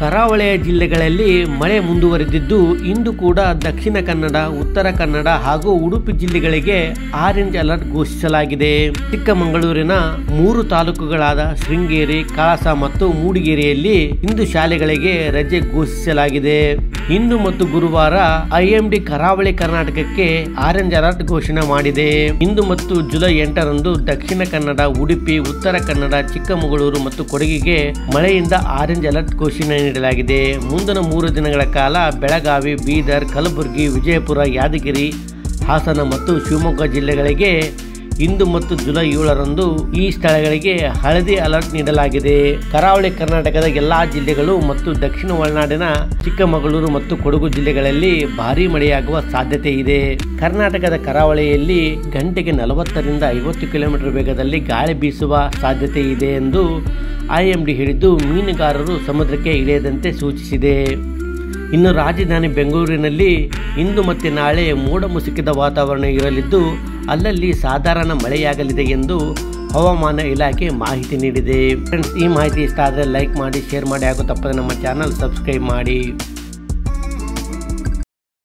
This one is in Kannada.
ಕರಾವಳಿಯ ಜಿಲ್ಲೆಗಳಲ್ಲಿ ಮಳೆ ಮುಂದುವರೆದಿದ್ದು, ಇಂದು ಕೂಡ ದಕ್ಷಿಣ ಕನ್ನಡ, ಉತ್ತರ ಕನ್ನಡ ಹಾಗೂ ಉಡುಪಿ ಜಿಲ್ಲೆಗಳಿಗೆ ಆರೆಂಜ್ ಅಲರ್ಟ್ ಘೋಷಿಸಲಾಗಿದೆ. ಚಿಕ್ಕಮಗಳೂರಿನ ಮೂರು ತಾಲೂಕುಗಳಾದ ಶೃಂಗೇರಿ, ಕಳಸ ಮತ್ತು ಮೂಡಿಗೆರೆಯಲ್ಲಿ ಇಂದು ಶಾಲೆಗಳಿಗೆ ರಜೆ ಘೋಷಿಸಲಾಗಿದೆ. ಇಂದು ಮತ್ತು ಗುರುವಾರ ಐಎಂಡಿ ಕರಾವಳಿ ಕರ್ನಾಟಕಕ್ಕೆ ಆರೆಂಜ್ ಅಲರ್ಟ್ ಘೋಷಣೆ ಮಾಡಿದೆ. ಇಂದು ಮತ್ತು ಜುಲೈ ಎಂಟರಂದು ದಕ್ಷಿಣ ಕನ್ನಡ, ಉಡುಪಿ, ಉತ್ತರ ಕನ್ನಡ, ಚಿಕ್ಕಮಗಳೂರು ಮತ್ತು ಕೊಡಗಿಗೆ ಮಳೆಯಿಂದ ಆರೆಂಜ್ ಅಲರ್ಟ್ ಘೋಷಣೆ ನೀಡಲಾಗಿದೆ. ಮುಂದಿನ ಮೂರು ದಿನಗಳ ಕಾಲ ಬೆಳಗಾವಿ, ಬೀದರ್, ಕಲಬುರಗಿ, ವಿಜಯಪುರ, ಯಾದಗಿರಿ, ಹಾಸನ ಮತ್ತು ಶಿವಮೊಗ್ಗ ಜಿಲ್ಲೆಗಳಿಗೆ ಇಂದು ಮತ್ತು ಜುಲೈ ಏಳರಂದು ಈ ಸ್ಥಳಗಳಿಗೆ ಹಳದಿ ಅಲರ್ಟ್ ನೀಡಲಾಗಿದೆ. ಕರಾವಳಿ ಕರ್ನಾಟಕದ ಎಲ್ಲಾ ಜಿಲ್ಲೆಗಳು ಮತ್ತು ದಕ್ಷಿಣ ಒಳನಾಡಿನ ಚಿಕ್ಕಮಗಳೂರು ಮತ್ತು ಕೊಡಗು ಜಿಲ್ಲೆಗಳಲ್ಲಿ ಭಾರಿ ಮಳೆಯಾಗುವ ಸಾಧ್ಯತೆ ಇದೆ. ಕರ್ನಾಟಕದ ಕರಾವಳಿಯಲ್ಲಿ ಗಂಟೆಗೆ ನಲವತ್ತರಿಂದ ಐವತ್ತು ಕಿಲೋಮೀಟರ್ ವೇಗದಲ್ಲಿ ಗಾಳಿ ಬೀಸುವ ಸಾಧ್ಯತೆ ಇದೆ ಎಂದು ಐಎಂಡಿ ಹೇಳಿದ್ದು, ಮೀನುಗಾರರು ಸಮುದ್ರಕ್ಕೆ ಇಳಿಯದಂತೆ ಸೂಚಿಸಿದೆ. ಇನ್ನು ರಾಜಧಾನಿ ಬೆಂಗಳೂರಿನಲ್ಲಿ ಇಂದು ಮತ್ತು ನಾಳೆ ಮೋಡ ಮುಸುಕಿದ ವಾತಾವರಣ ಇರಲಿದ್ದು ಅಲ್ಲಲ್ಲಿ ಸಾಧಾರಣ ಮಳೆಯಾಗಲಿದೆ ಎಂದು ಹವಾಮಾನ ಇಲಾಖೆ ಮಾಹಿತಿ ನೀಡಿದೆ. ಫ್ರೆಂಡ್ಸ್, ಈ ಮಾಹಿತಿ ಇಷ್ಟ ಆದರೆ ಲೈಕ್ ಮಾಡಿ, ಶೇರ್ ಮಾಡಿ ಹಾಗೂ ತಪ್ಪದೆ ನಮ್ಮ ಚಾನಲ್ ಸಬ್ಸ್ಕ್ರೈಬ್ ಮಾಡಿ.